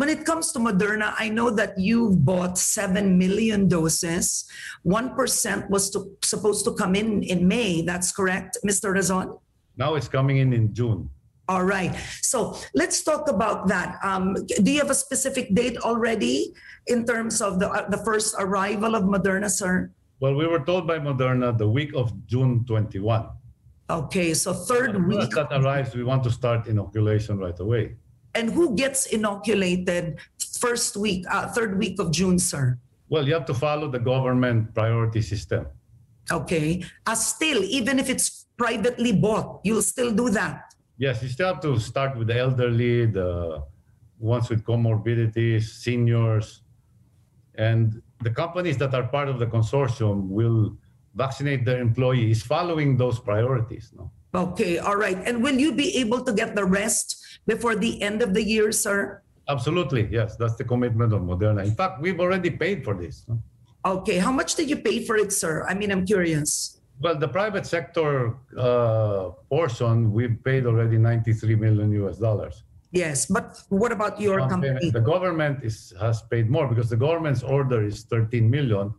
When it comes to Moderna, I know that you bought 7 million doses. 1% was to, supposed to come in in May. That's correct, Mr. Razon? Now it's coming in in June. All right. So let's talk about that. Um, do you have a specific date already in terms of the, uh, the first arrival of Moderna, sir? Well, we were told by Moderna the week of June 21. Okay, so third As week. that arrives, we want to start inoculation right away. And who gets inoculated first week, uh, third week of June, sir? Well, you have to follow the government priority system. Okay. Uh, still, even if it's privately bought, you'll still do that. Yes, you still have to start with the elderly, the ones with comorbidities, seniors, and the companies that are part of the consortium will vaccinate their employees following those priorities. No? Okay, all right. And will you be able to get the rest before the end of the year, sir? Absolutely, yes, that's the commitment of Moderna. In fact, we've already paid for this. Okay, how much did you pay for it, sir? I mean, I'm curious. Well, the private sector uh, portion, we've paid already 93 million US dollars. Yes, but what about your company? The government is, has paid more because the government's order is 13 million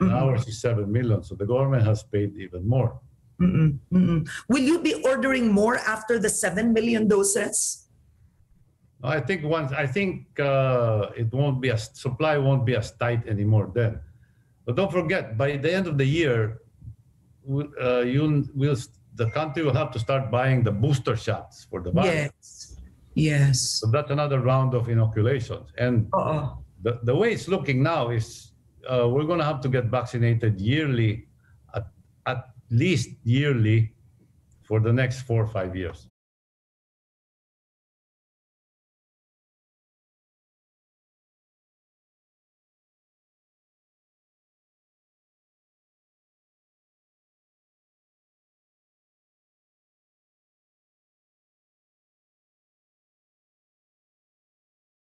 and Mhm. ours is 7 million. So the government has paid even more. Mm-mm, mm-mm. Will you be ordering more after the 7 million doses? I think once, I think uh, it won't be as, supply won't be as tight anymore then. But don't forget, by the end of the year, uh, you will, the country will have to start buying the booster shots for the virus. Yes. Yes. So that's another round of inoculations. And Uh-uh. the, the way it's looking now is uh, we're going to have to get vaccinated yearly, at, at least yearly, for the next four or five years.